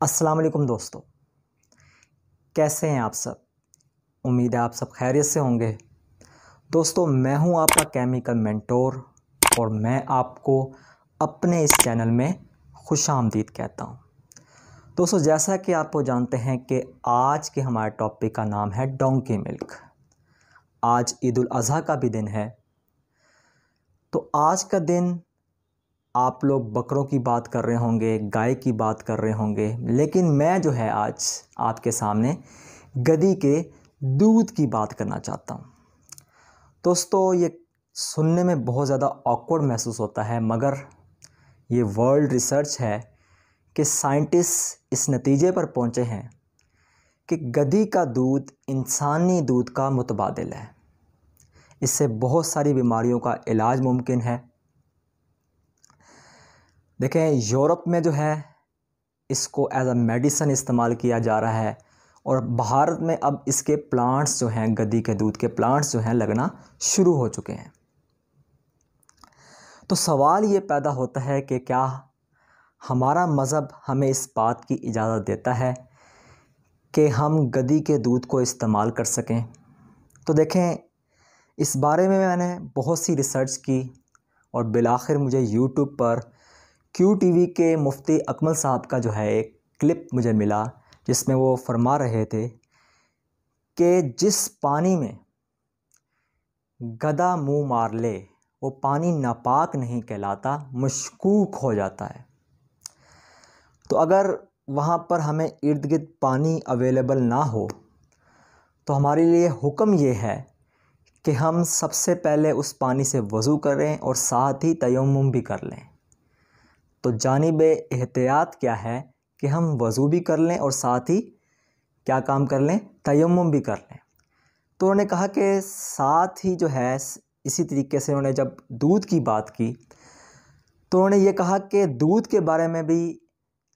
अस्सलाम वालेकुम दोस्तों। कैसे हैं आप सब? उम्मीद है आप सब खैरियत से होंगे। दोस्तों, मैं हूँ आपका केमिकल मेंटोर और मैं आपको अपने इस चैनल में खुश आमदीद कहता हूँ। दोस्तों, जैसा कि आपको जानते हैं कि आज के हमारे टॉपिक का नाम है डोंकी मिल्क आज ईद अज़हा का भी दिन है। तो आज का दिन आप लोग बकरों की बात कर रहे होंगे, गाय की बात कर रहे होंगे, लेकिन मैं जो है आज आपके सामने गधी के दूध की बात करना चाहता हूँ। दोस्तों, ये सुनने में बहुत ज़्यादा ऑकवर्ड महसूस होता है, मगर ये वर्ल्ड रिसर्च है कि साइंटिस्ट इस नतीजे पर पहुँचे हैं कि गधी का दूध इंसानी दूध का मुतबादल है। इससे बहुत सारी बीमारियों का इलाज मुमकिन है देखें, यूरोप में जो है, इसको एज अ मेडिसन इस्तेमाल किया जा रहा है। और भारत में अब इसके प्लांट्स जो हैं गद्दी के दूध के प्लांट्स जो हैं, लगना शुरू हो चुके हैं। तो सवाल ये पैदा होता है कि क्या हमारा मज़हब हमें इस बात की इजाज़त देता है कि हम गदी के दूध को इस्तेमाल कर सकें? तो देखें, इस बारे में मैंने बहुत सी रिसर्च की और बिलाखिर मुझे यूट्यूब पर क्यू टीवी के मुफ्ती अकमल साहब का जो है एक क्लिप मुझे मिला, जिसमें वो फरमा रहे थे कि जिस पानी में गदा मुँह मार ले, वो पानी नापाक नहीं कहलाता, मशकूक हो जाता है। तो अगर वहाँ पर हमें इर्द गिर्द पानी अवेलेबल ना हो तो हमारे लिए हुक्म ये है कि हम सबसे पहले उस पानी से वज़ू करें और साथ ही तयम भी कर लें। तो जानब एहतियात क्या है कि हम वज़ू भी कर लें और साथ ही क्या काम कर लें? तयम भी कर लें। तो उन्होंने कहा कि साथ ही जो है, इसी तरीके से उन्होंने जब दूध की बात की तो उन्होंने ये कहा कि दूध के बारे में भी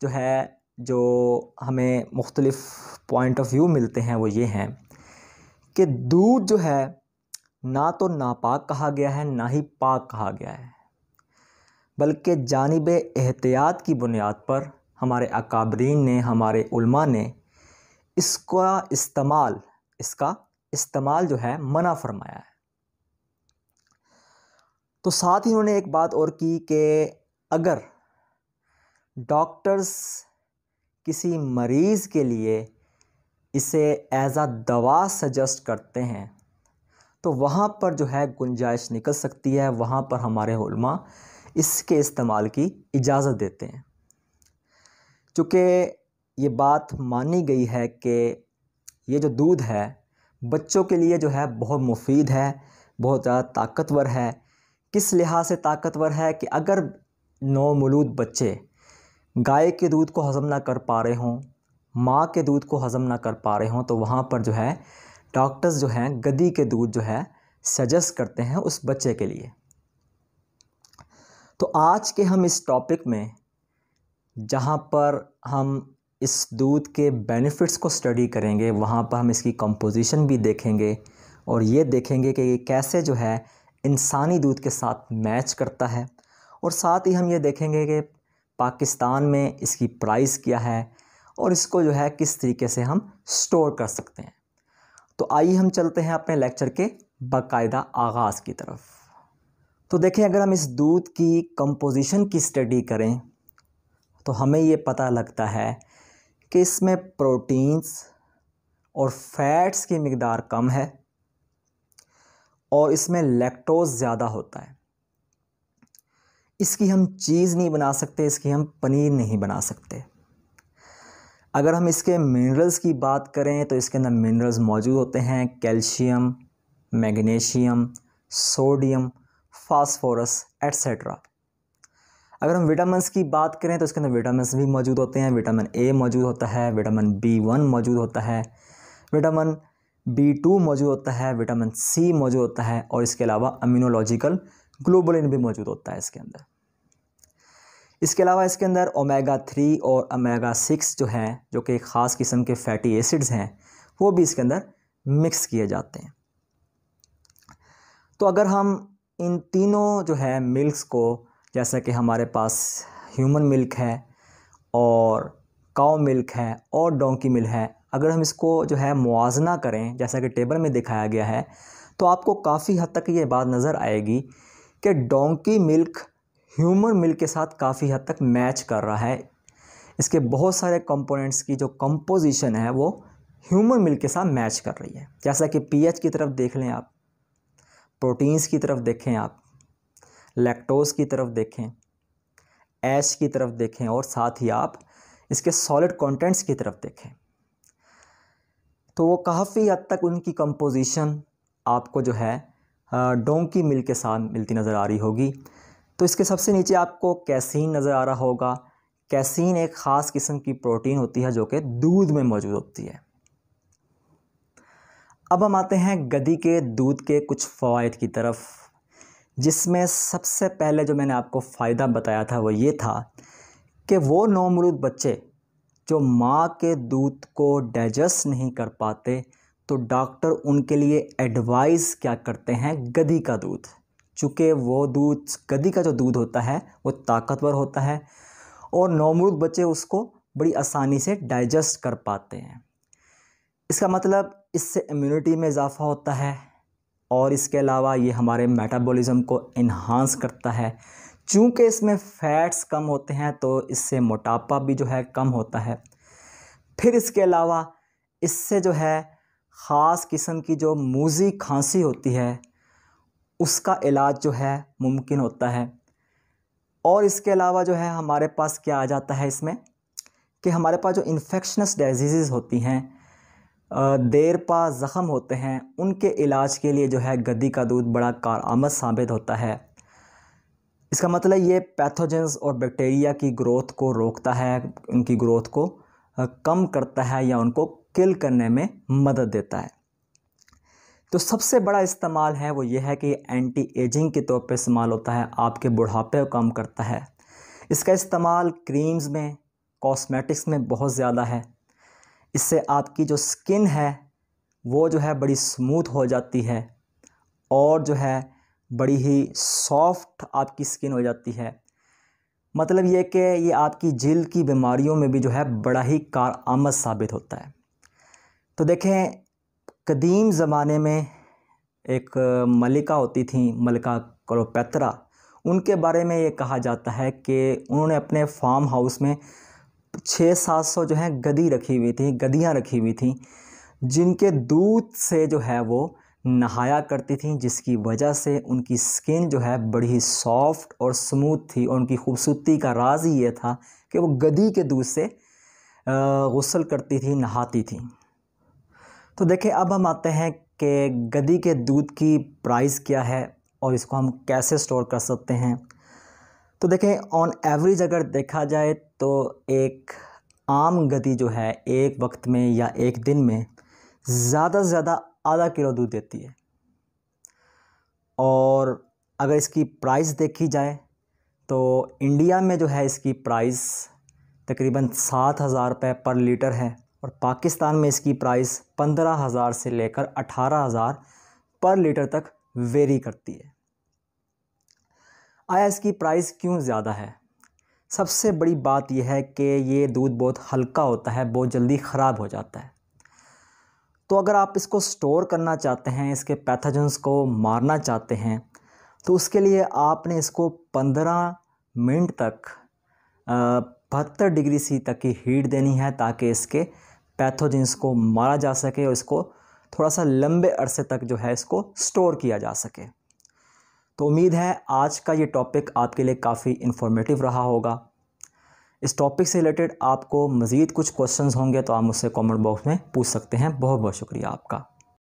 जो है, जो हमें मुख्तलिफ़ पॉइंट ऑफ़ व्यू मिलते हैं, वो ये हैं कि दूध जो है, ना तो नापाक कहा गया है, ना ही पाक कहा गया है। बल्कि जानब एहतियात की बुनियाद पर हमारे अकाबरीन ने, हमारे उल्मा ने इसका इस्तेमाल इसका इस्तेमाल जो है मना फरमाया है। तो साथ ही उन्होंने एक बात और की कि अगर डॉक्टर्स किसी मरीज़ के लिए इसे एज आ दवा सजेस्ट करते हैं तो वहाँ पर जो है गुंजाइश निकल सकती है, वहाँ पर हमारे उल्मा इसके इस्तेमाल की इजाज़त देते हैं। चूँकि ये बात मानी गई है कि ये जो दूध है, बच्चों के लिए जो है बहुत मुफीद है, बहुत ज़्यादा ताकतवर है। किस लिहाज से ताकतवर है कि अगर नौमूलूद बच्चे गाय के दूध को हज़म ना कर पा रहे हों, माँ के दूध को हज़म ना कर पा रहे हों तो वहाँ पर जो है डॉक्टर्स जो हैं गदी के दूध जो है सजेस्ट करते हैं उस बच्चे के लिए। तो आज के हम इस टॉपिक में, जहाँ पर हम इस दूध के बेनिफिट्स को स्टडी करेंगे, वहाँ पर हम इसकी कंपोजिशन भी देखेंगे और ये देखेंगे कि ये कैसे जो है इंसानी दूध के साथ मैच करता है। और साथ ही हम ये देखेंगे कि पाकिस्तान में इसकी प्राइस क्या है और इसको जो है किस तरीके से हम स्टोर कर सकते हैं। तो आइए हम चलते हैं अपने लेक्चर के बाकायदा आगाज़ की तरफ़। तो देखें अगर हम इस दूध की कंपोजिशन की स्टडी करें तो हमें ये पता लगता है कि इसमें प्रोटीन्स और फैट्स की मकदार कम है और इसमें लैक्टोज ज़्यादा होता है। इसकी हम चीज़ नहीं बना सकते, इसकी हम पनीर नहीं बना सकते। अगर हम इसके मिनरल्स की बात करें तो इसके अंदर मिनरल्स मौजूद होते हैं, calcium, magnesium, sodium phosphorus etcetera अगर हम विटामिन की बात करें तो इसके अंदर विटामिन भी मौजूद होते हैं विटामिन ए मौजूद होता है विटामिन बी वन मौजूद होता है विटामिन बी टू मौजूद होता है विटामिन सी मौजूद होता है और इसके अलावा अम्यूनोलॉजिकल ग्लोबलिन भी मौजूद होता है इसके अंदर। इसके अलावा इसके अंदर ओमेगा थ्री और ओमेगा सिक्स जो हैं, जो कि ख़ास किस्म के फैटी एसिड्स हैं, वो भी इसके अंदर मिक्स किए जाते हैं। तो अगर हम इन तीनों जो है मिल्क्स को, जैसा कि हमारे पास ह्यूमन मिल्क है और काउ मिल्क है और डोंकी मिल्क है, अगर हम इसको जो है मुआजना करें, जैसा कि टेबल में दिखाया गया है तो आपको काफ़ी हद तक ये बात नज़र आएगी कि डोंकी मिल्क ह्यूमन मिल्क के साथ काफ़ी हद तक मैच कर रहा है। इसके बहुत सारे कंपोनेंट्स की जो कंपोजिशन है, वो ह्यूमन मिल्क के साथ मैच कर रही है। जैसा कि पीएच की तरफ़ देख लें आप प्रोटीन्स की तरफ़ देखें आप लैक्टोज की तरफ़ देखें ऐश की तरफ़ देखें और साथ ही आप इसके सॉलिड कंटेंट्स की तरफ़ देखें। तो वो काफ़ी हद तक उनकी कंपोजिशन आपको जो है डोंकी मिल के साथ मिलती नज़र आ रही होगी। तो इसके सबसे नीचे आपको कैसीन नज़र आ रहा होगा। कैसीन एक ख़ास किस्म की प्रोटीन होती है जो कि दूध में मौजूद होती है। अब हम आते हैं गदी के दूध के कुछ फ़वाद की तरफ़, जिसमें सबसे पहले जो मैंने आपको फ़ायदा बताया था वो ये था कि वो नौमरूद बच्चे जो माँ के दूध को डाइजेस्ट नहीं कर पाते तो डॉक्टर उनके लिए एडवाइस क्या करते हैं गदी का दूध। चूँकि वो दूध गदी का जो दूध होता है, वो ताकतवर होता है और नौमरूद बच्चे उसको बड़ी आसानी से डाइजेस्ट कर पाते हैं। इसका मतलब इससे इम्यूनिटी में इजाफ़ा होता है और इसके अलावा ये हमारे मेटाबॉलिज्म को इन्हांस करता है। चूँकि इसमें फ़ैट्स कम होते हैं तो इससे मोटापा भी जो है कम होता है। फिर इसके अलावा इससे जो है ख़ास किस्म की जो मूजी खांसी होती है, उसका इलाज जो है मुमकिन होता है। और इसके अलावा जो है हमारे पास क्या आ जाता है इसमें कि हमारे पास जो इन्फेक्शनस डिज़ीज़ होती हैं देर पा ज़ख़म होते हैं। उनके इलाज के लिए जो है गद्दी का दूध बड़ा कारआमद साबित होता है। इसका मतलब ये पैथोजेंस और बैक्टीरिया की ग्रोथ को रोकता है उनकी ग्रोथ को कम करता है या उनको किल करने में मदद देता है। तो सबसे बड़ा इस्तेमाल है वो ये है कि एंटी एजिंग के तौर पे इस्तेमाल होता है, आपके बुढ़ापे को कम करता है। इसका इस्तेमाल क्रीम्स में कॉस्मेटिक्स में बहुत ज़्यादा है। इससे आपकी जो स्किन है, वो जो है बड़ी स्मूथ हो जाती है और जो है बड़ी ही सॉफ्ट आपकी स्किन हो जाती है। मतलब ये कि ये आपकी जिल की बीमारियों में भी जो है बड़ा ही कारआमद साबित होता है। तो देखें, कदीम ज़माने में एक मलिका होती थी, मलिका क्लोपैत्रा। उनके बारे में ये कहा जाता है कि उन्होंने अपने फार्म हाउस में छः सात सौ जो है गदी रखी हुई थी, गदियाँ रखी हुई थी, जिनके दूध से जो है वो नहाया करती थी, जिसकी वजह से उनकी स्किन जो है बड़ी सॉफ्ट और स्मूथ थी और उनकी खूबसूरती का राज ही ये था कि वो गदी के दूध से गसल करती थी, नहाती थी। तो देखें अब हम आते हैं कि गदी के दूध की प्राइस क्या है और इसको हम कैसे स्टोर कर सकते हैं। तो देखें ऑन एवरेज अगर देखा जाए तो एक आम गदी जो है, एक वक्त में या एक दिन में ज़्यादा से ज़्यादा आधा किलो दूध देती है। और अगर इसकी प्राइस देखी जाए तो इंडिया में जो है इसकी प्राइस तकरीबन सात हज़ार रुपये पर लीटर है और पाकिस्तान में इसकी प्राइस पंद्रह हज़ार से लेकर अठारह हज़ार पर लीटर तक वेरी करती है। आया इसकी प्राइस क्यों ज़्यादा है? सबसे बड़ी बात यह है कि ये दूध बहुत हल्का होता है, बहुत जल्दी ख़राब हो जाता है। तो अगर आप इसको स्टोर करना चाहते हैं, इसके पैथोजेंस को मारना चाहते हैं तो उसके लिए आपने इसको पंद्रह मिनट तक बहत्तर डिग्री सी तक की हीट देनी है ताकि इसके पैथोजेंस को मारा जा सके और इसको थोड़ा सा लंबे अरसे तक जो है इसको स्टोर किया जा सके। तो उम्मीद है आज का ये टॉपिक आपके लिए काफ़ी इन्फॉर्मेटिव रहा होगा। इस टॉपिक से रिलेटेड आपको मज़ीद कुछ क्वेश्चंस होंगे तो आप मुझसे कमेंट बॉक्स में पूछ सकते हैं। बहुत बहुत शुक्रिया आपका।